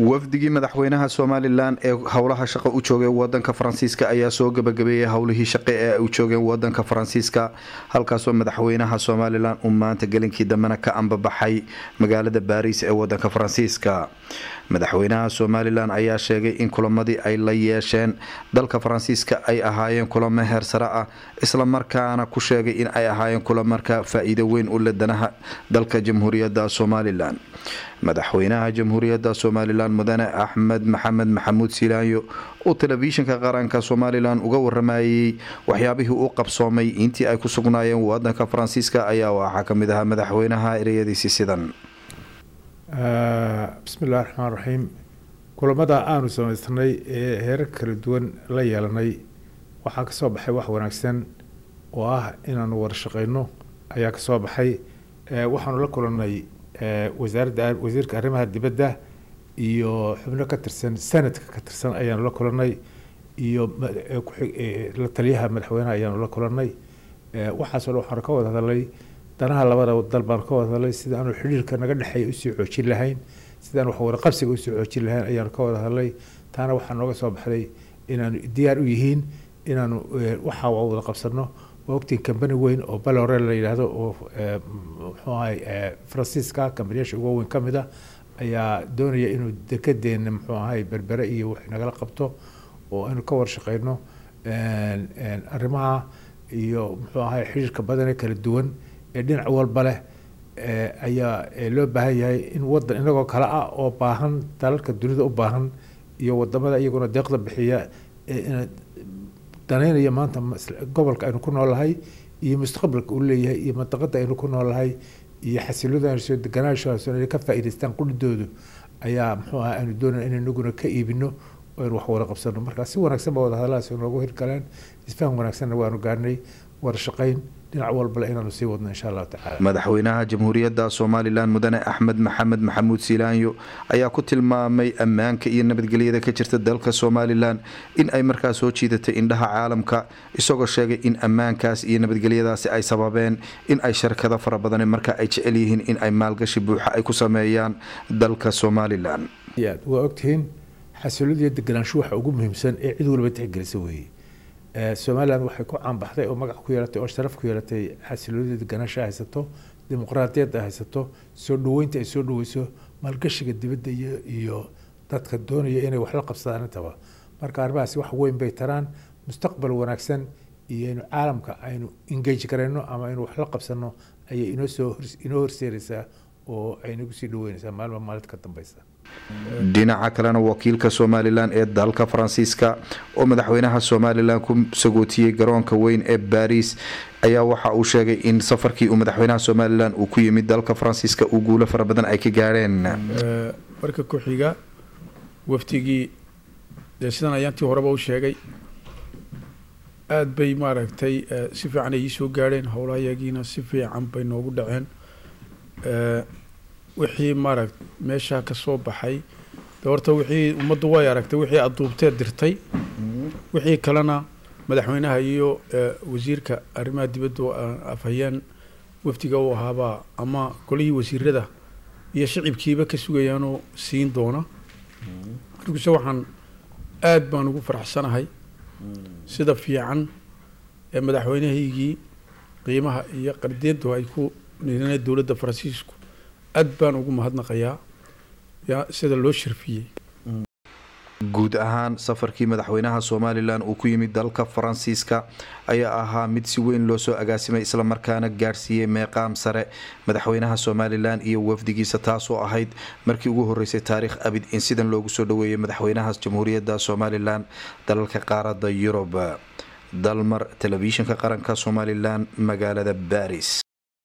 wafdigii madaxweynaha somalilan ee howlaha shaqo u joogay wadanka faransiiska ayaa soo gabagabeeyay howlihii shaqe ee ay u joogeen wadanka faransiiska halkaasoo madaxweynaha somalilan uu maanta gelinkii dambena ka ambabaxay magaalada baariis ee wadanka faransiiska madaxweynaha somalilan ayaa sheegay in kulamadii ay la yeesheen dalka faransiiska ay ahaayeen kulamo heer sare ah islamarkaana ku sheegay in ay ahaayeen kulamarka faa-iido weyn u leh danaha dalka jamhuuriyadda somalilan madaxweynaha jamhuuriyadda somalilan mudane axmed maxamed maxamuud silaanyo uu telefishinka qaranka somalilan uga waramayey waxyaabihii u qabsoomay intii ay ku sugnaayeen wadanka faransiiska ayaa waxaa ka mid ahaa madaxweynaha ereyadiisi sidan bismi illahi raxmaan raxiim kulamada aanu samaysnay ee heerar kala duwan la yeelanay waxaa ka soo baxay wax wanaagsan oo ah inaanu wada shaqeyno ayaa ka soo baxay waxaanu la kulanay wasaaradda wasiirka arrimaha dibadda iyo xubno ka tirsan sanadka ka tirsan ayaanu la kulanay iyo la taliyaha madaxweynaha ayaanu la kulanay waxaasoo dhan waxaanu ka wada hadalnay danaha labada dal wada hadlay sida aanu xidhiirka naga dhexeeya u sii xoojin lahayn sidaan wax waraqabsiga u sii xoojin lahayn ayaanu ka wada hadlay. Taana waxaa nooga soo baxday inaanu diyaar u yihiin inaanu waxa wada qabsano waa ogtiin kambani weyn oo balore la yidhaahdo oo muxuu ahay faransiiska kambaniyaasha ugu weyn ka a ayaa doonaya inuu dekedeena muxuu ahay berbere iyo wax nagala qabto oo aynu ka warshaqeyno arrimaha iyo muxuu ahay xidhiirka badane kala duwan ee dhinac walba leh ayaa loo baahan yahay in wadan inagoo kale ah oo baahan dalalka dunida u baahan iyo waddamada iyaguna deeqda bixiya danaynaya maanta gobolka aynu ku noolahay iyo mustaqbalka uu leeyahay iyo mantaqada aynu ku noolahay iyo xasiloodasoo deganaanshaasoo inay ka faa'iidaystaan qudhidoodu ayaa muxuu aha aynu doonaya in inaguna ka iibino oo aynu wax wada qabsano marka si wanaagsan ba wada hadalahaas noogu hirgaleen isfahan wanaagsanna waanu gaarnay wada shaqayn dhinac walbale inaanu sii wadno insha allahu tacala madaxweynaha jamhuuriyadda somalilan mudane axmed maxamed maxamuud silaanyo ayaa ku tilmaamay ammaanka iyo nabadgelyada ka jirta dalka somalilan in ay markaa soo jiidatay indhaha caalamka isagoo sheegay in ammaankaas iyo nabadgelyadaasi ay sababeen in ay sharkado fara badane markaa ay jecel yihiin in ay maalgashi buuxa ay ku sameeyaan dalka somalilan waa ogtihiin xasiloodiyo deganaansho waxa ugu muhiimsan ee cid walba tixgelisa weeye somalilan waxay ku caanbaxday oo magac ku yeelatay oo sharaf ku yeelatay xasiloonida deganaansha haysato dimuqraadiyadda haysato soo dhaweynta ay soo dhaweyso maalgashiga dibadda iyo dadka doonaya inay wax la qabsadaan intaba marka arrimahaasi wax weyn bay taraan mustaqbal wanaagsan iyo inu caalamka aynu engage garayno ama aynu wax la qabsano ayay inoo soo inoo horseeraysaa oo ay nagu sii dhaweynaysaa maalma maalid ka dambeysa dhinaca kalena wakiilka somalilan ee dalka faransiiska oo madaxweynaha somalilan ku sagootiyey garoonka weyn ee baariis ayaa waxa uu sheegay in safarkii uu madaxweynaha somalilan uu ku yimid dalka faransiiska uu guulo fara badan ay ka gaareen. Marka ku-xiga waftigii dee sidan ayaantii horeba u sheegay aada bay maaragtay si fiican ay iisoo gaadheen howlahayagiina si fiican bay noogu dhaceen. Wixii maaragt meeshaa ka soo baxay. De horta wixii ummaddu way aragtay wixii aduubteed dirtay. Wixii kalena madaxweynaha iyo wasiirka arrimaha dibadda afhayeen wafdiga u ahaabaa ama golihii wasiirada iyo shicibkiiba ka sugayaanoo siin doona. Markuse waxaan aada baan ugu faraxsanahay. Sida fiican ee madaxweynahaygii qiimaha iyo qardeedu ay ku nirinay dowladda faransiisku aad baan ugu mahadnaqayaa yaa sida loo sharfiyey. Guud ahaan safarkii madaxweynaha somalilan uu ku yimid dalka faransiiska ayaa ahaa mid si weyn loo soo agaasimay islamarkaana gaadhsiiyey meeqaam sare. Madaxweynaha somalilan iyo wafdigiisa taasoo ahayd markii ugu horeysay taariikh abid in sidan loogu soo dhaweeyay madaxweynaha jamhuuriyadda somalilan dalalka qaarada yurub. Dalmar telefishinka qaranka somalilan magaalada baris